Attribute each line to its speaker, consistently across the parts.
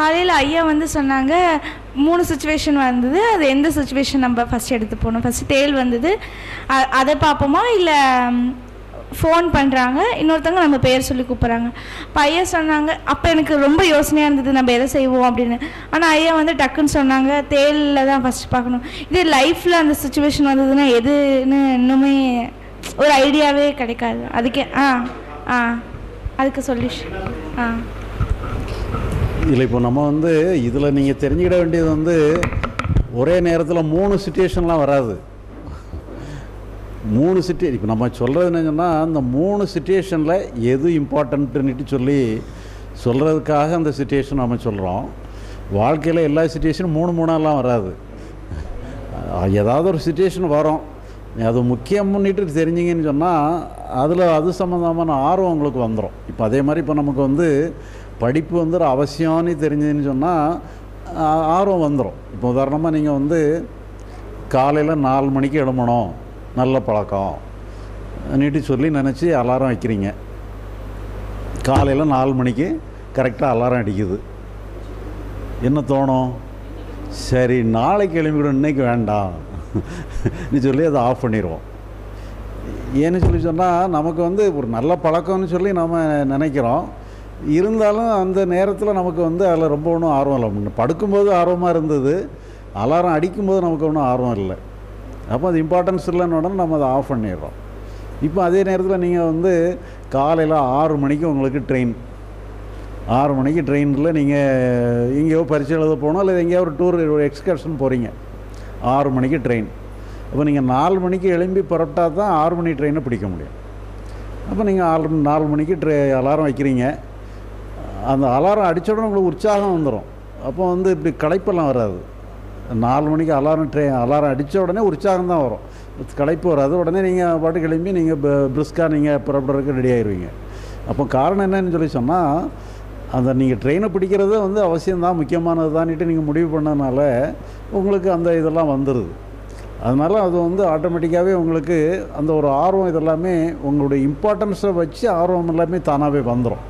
Speaker 1: காலையில் ஐயா வந்து சொன்னாங்க மூணு சுச்சுவேஷன் வந்தது அது எந்த சுச்சுவேஷன் நம்ம ஃபஸ்ட் எடுத்து போகணும்? ஃபஸ்ட்டு தேல் வந்தது. அதை பார்ப்போமா? இல்லை ஃபோன் பண்ணுறாங்க இன்னொருத்தவங்க நம்ம பேர் சொல்லி கூப்பிட்றாங்க. அப்போ ஐயா சொன்னாங்க அப்போ எனக்கு ரொம்ப யோசனையாக இருந்தது நம்ம எதை செய்வோம்? அப்படின்னு. ஆனால் ஐயா வந்து டக்குன்னு சொன்னாங்க தேலில் தான் ஃபஸ்ட் பார்க்கணும். இதே லைஃப்பில் அந்த சுச்சுவேஷன் வந்ததுன்னா எதுன்னு இன்னுமே ஒரு ஐடியாவே கிடைக்காது. அதுக்கே ஆ ஆ அதுக்கு சொல்யூஷன் ஆ.
Speaker 2: இதில் இப்போ நம்ம வந்து இதில் நீங்கள் தெரிஞ்சுக்கிட வேண்டியது வந்து ஒரே நேரத்தில் மூணு சுச்சுவேஷன்லாம் வராது. மூணு சிட்டி இப்போ நம்ம சொல்கிறது என்னன்னா அந்த மூணு சுச்சுவேஷனில் எது இம்பார்ட்டன்ட்டுன்னுட்டு சொல்லி சொல்கிறதுக்காக அந்த சுச்சுவேஷன் நம்ம சொல்கிறோம் வாழ்க்கையில் எல்லா சுச்சுவேஷனும் மூணு மூணாலாம் வராது. ஏதாவது ஒரு சுச்சுவேஷன் வரும். அது முக்கியம்னுட்டு தெரிஞ்சிங்கன்னு சொன்னால் அதில் அது சம்மந்தமான ஆர்வம் உங்களுக்கு வந்துடும் இப்போ அதே மாதிரி இப்போ நமக்கு வந்து படிப்பு வந்து ஒரு அவசியம்னு தெரிஞ்சதுன்னு சொன்னால் ஆர்வம் வந்துடும் இப்போ உதாரணமாக நீங்கள் வந்து காலையில் நாலு மணிக்கு எழும்பணும். நல்ல பழக்கம். நீட்டு சொல்லி நினச்சி அலாரம் வைக்கிறீங்க. காலையில் நாலு மணிக்கு கரெக்டாக அலாரம் அடிக்குது. என்ன தோணும்? சரி நாளைக்கு எழுப்பிவிடும் இன்றைக்கி வேண்டாம். நீ சொல்லி அதை ஆஃப் பண்ணிடுவோம் ஏன்னு சொல்லி சொன்னால் நமக்கு வந்து ஒரு நல்ல பழக்கம்னு சொல்லி நம்ம நினைக்கிறோம். இருந்தாலும் அந்த நேரத்தில் நமக்கு வந்து அதில் ரொம்ப ஒன்றும் ஆர்வம் இல்லை. முன்ன படுக்கும்போது ஆர்வமாக இருந்தது. அலாரம் அடிக்கும்போது நமக்கு ஒன்றும் ஆர்வம் இல்லை. அப்போ அது இம்பார்ட்டன்ஸ் இல்லைன்னு உடனே நம்ம அதை ஆஃப் பண்ணிடுறோம். இப்போ அதே நேரத்தில் நீங்கள் வந்து காலையில் ஆறு மணிக்கு உங்களுக்கு ட்ரெயின் ஆறு மணிக்கு ட்ரெயினில் நீங்கள் எங்கேயோ பரிசு எழுத போகணும் இல்லை எங்கேயோ ஒரு டூர் ஒரு எக்ஸ்கர்ஷன் போகிறீங்க ஆறு மணிக்கு ட்ரெயின் அப்போ நீங்கள் நாலு மணிக்கு எழும்பி புறப்பட்டால் தான் ஆறு மணி ட்ரெயினை பிடிக்க முடியும். அப்போ நீங்கள் ஆறு நாலு மணிக்கு ட்ரெ அலாரம் வைக்கிறீங்க. அந்த அலாரம் அடித்த உடனே உங்களுக்கு உற்சாகம் வந்துடும் அப்போ வந்து இப்படி களைப்பெல்லாம் வராது. நாலு மணிக்கு அலாரம் ட்ரெயின் அலாரம் அடித்த உடனே உற்சாகம் தான் வரும். களைப்பு வராது. உடனே நீங்கள் பாட்டு கிளம்பி நீங்கள் பிரிஸ்காக நீங்கள் புறப்படுறதுக்கு ரெடி ஆயிடுவீங்க அப்போ காரணம் என்னன்னு சொல்லி சொன்னால் அந்த நீங்கள் ட்ரெயினை பிடிக்கிறது வந்து அவசியம்தான் முக்கியமானது தான்ட்டு நீங்கள் முடிவு பண்ணதுனால உங்களுக்கு அந்த இதெல்லாம் வந்துடுது அதனால் அது வந்து ஆட்டோமேட்டிக்காகவே உங்களுக்கு அந்த ஒரு ஆர்வம் இதெல்லாமே உங்களுடைய இம்பார்ட்டன்ஸை வச்சு ஆர்வம் எல்லாமே தானாகவே வந்துடும்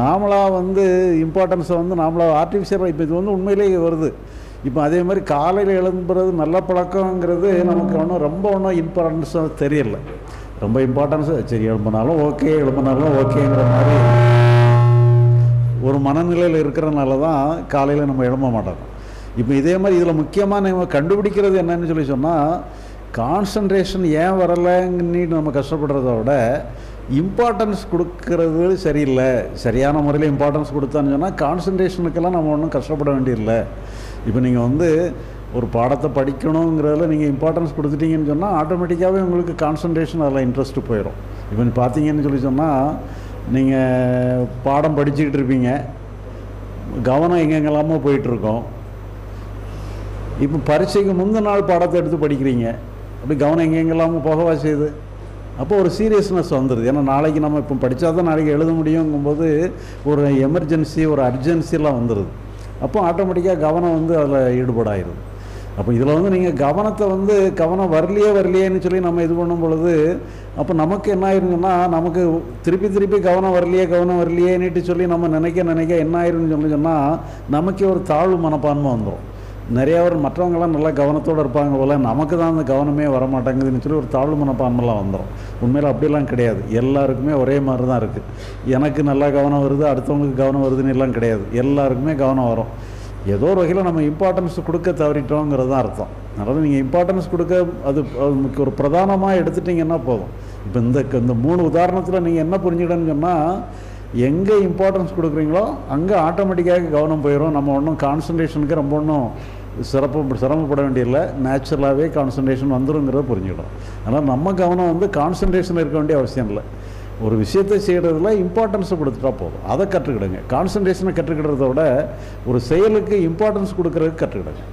Speaker 2: நாமளாக வந்து இம்பார்ட்டன்ஸை வந்து நாமளாக ஆர்டிஃபிஷியலாக இப்போ இது வந்து உண்மையிலேயே வருது. இப்போ அதே மாதிரி காலையில் எழும்புறது நல்ல பழக்கங்கிறது நமக்கு ஒன்றும் ரொம்ப ஒன்றும் இம்பார்ட்டன்ஸாக தெரியல. ரொம்ப இம்பார்ட்டன்ஸு சரி எழும்பினாலும் ஓகே எழும்பினாலும் ஓகேங்கிற மாதிரி ஒரு மனநிலையில் இருக்கிறனால தான் காலையில் நம்ம எழும்ப மாட்டோம். இப்போ இதே மாதிரி இதில் முக்கியமாக நம்ம கண்டுபிடிக்கிறது என்னன்னு சொல்லி சொன்னால் கான்சன்ட்ரேஷன் ஏன் வரலைன்னு நம்ம கஷ்டப்படுறத விட இம்பார்ட்டன்ஸ் கொடுக்கறது சரியில்லை. சரியான முறையில் இம்பார்ட்டன்ஸ் கொடுத்தான்னு சொன்னால் கான்சன்ட்ரேஷனுக்கெல்லாம் நம்ம ஒன்றும் கஷ்டப்பட வேண்டியதில்லை. இப்போ நீங்கள் வந்து ஒரு பாடத்தை படிக்கணுங்கிறதுல நீங்கள் இம்பார்ட்டன்ஸ் கொடுத்துட்டீங்கன்னு சொன்னால் ஆட்டோமேட்டிக்காகவே உங்களுக்கு கான்சன்ட்ரேஷன் அதில் இன்ட்ரெஸ்ட்டு போயிடும் இப்போ நீ பார்த்தீங்கன்னு சொல்லி சொன்னால் நீங்கள் பாடம் படிச்சுக்கிட்டு இருப்பீங்க. கவனம் எங்கெங்கெல்லாமோ போயிட்டுருக்கோம். இப்போ பரீட்சைக்கு முந்தின நாள் பாடத்தை எடுத்து படிக்கிறீங்க. அப்படி கவனம் எங்கெங்கெல்லாமோ போகவா செய்யுது? அப்போ ஒரு சீரியஸ்னஸ் வந்துடுது ஏன்னா நாளைக்கு நம்ம இப்போ படித்தா தான் நாளைக்கு எழுத முடியுங்கும்போது ஒரு எமர்ஜென்சி ஒரு அர்ஜென்சிலாம் வந்துடுது அப்போ ஆட்டோமேட்டிக்காக கவனம் வந்து அதில் ஈடுபாடாயிருது அப்போ இதில் வந்து நீங்கள் கவனத்தை வந்து கவனம் வரலையே வரலையேன்னு சொல்லி நம்ம இது பண்ணும் பொழுது அப்போ நமக்கு என்ன ஆயிருங்கன்னா நமக்கு திருப்பி திருப்பி கவனம் வரலையே கவனம் வரலையேன்னுட்டு சொல்லி நம்ம நினைக்க நினைக்க என்ன ஆயிருன்னு சொல்லி சொன்னால் நமக்கே ஒரு தாழ்வு மனப்பான்மை வந்துடும் நிறையா ஒரு மற்றவங்களாம் நல்லா கவனத்தோடு இருப்பாங்க போல் நமக்கு தான் அந்த கவனமே வர மாட்டேங்குதுன்னு சொல்லி ஒரு தாழ்வு மனப்பான்மைலாம் வந்துடும் உண்மையில் அப்படிலாம் கிடையாது. எல்லாருக்குமே ஒரே மாதிரி தான் இருக்குது எனக்கு நல்லா கவனம் வருது அடுத்தவங்களுக்கு கவனம் வருதுன்னு எல்லாம் கிடையாது. எல்லாருக்குமே கவனம் வரும். ஏதோ ஒரு வகையில் நம்ம இம்பார்ட்டன்ஸ் கொடுக்க தவறிட்டோங்கிறது தான் அர்த்தம். அதனால் நீங்கள் இம்பார்ட்டன்ஸ் கொடுக்க அது ஒரு பிரதானமாக எடுத்துட்டிங்கன்னா போதும். இப்போ இந்த இந்த மூணு உதாரணத்தில் நீங்கள் என்ன புரிஞ்சுக்கிடன்னு சொன்னால் எங்கே இம்பார்ட்டன்ஸ் கொடுக்குறீங்களோ அங்கே ஆட்டோமேட்டிக்காக கவனம் போயிடும் நம்ம ஒன்றும் கான்சன்ட்ரேஷனுக்கு ரொம்ப ஒன்றும் சிறப்பு சிரமப்பட வேண்டியதில்லை. நேச்சுரலாகவே கான்சன்ட்ரேஷன் வந்துருங்கிறத புரிஞ்சுக்கிடும் அதனால் நம்ம கவனம் வந்து கான்சன்ட்ரேஷன் இருக்க வேண்டிய அவசியம் இல்லை. ஒரு விஷயத்தை செய்கிறதுல இம்பார்ட்டன்ஸை கொடுத்துட்டா போதும். அதை கற்றுக்கிடுங்க. கான்சன்ட்ரேஷனை கற்றுக்கிடுறத விட ஒரு செயலுக்கு இம்பார்ட்டன்ஸ் கொடுக்குறதுக்கு கற்றுக்கிடுங்க.